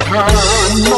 다